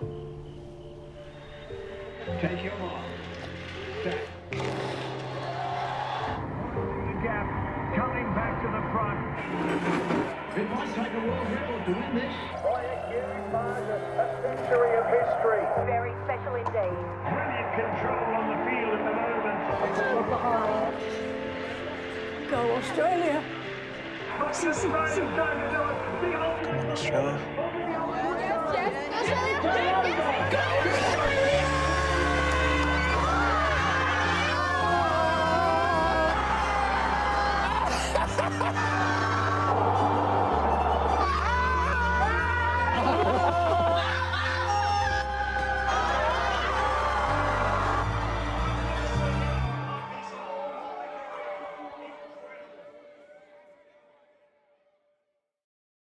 Take your mark. Set. The gap. Coming back to the front. It might take a world record to win this. A century of history. Very special indeed. Brilliant control on the field at the moment. Go Australia. Australia. Australia.